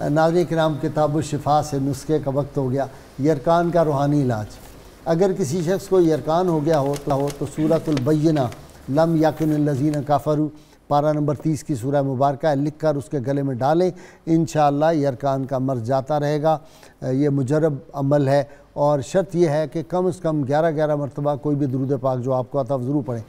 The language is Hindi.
नाजन कराम किताब शिफा से नुस्खे का वक्त हो गया। यरकान का रूहानी इलाज। अगर किसी शख्स को यरकान हो गया हो तो हो तो सूरतुलबैना लम याकिन लजीन काफरू, पारा नंबर तीस की सूरह मुबारक लिख कर उसके गले में डालें। इन यरकान का मर्ज जाता रहेगा। ये मुजरब अमल है और शर्त यह है कि कम अज़ कम ग्यारह ग्यारह मरतबा कोई भी दरूद पाक जो आपको आता ज़रूर पढ़ें।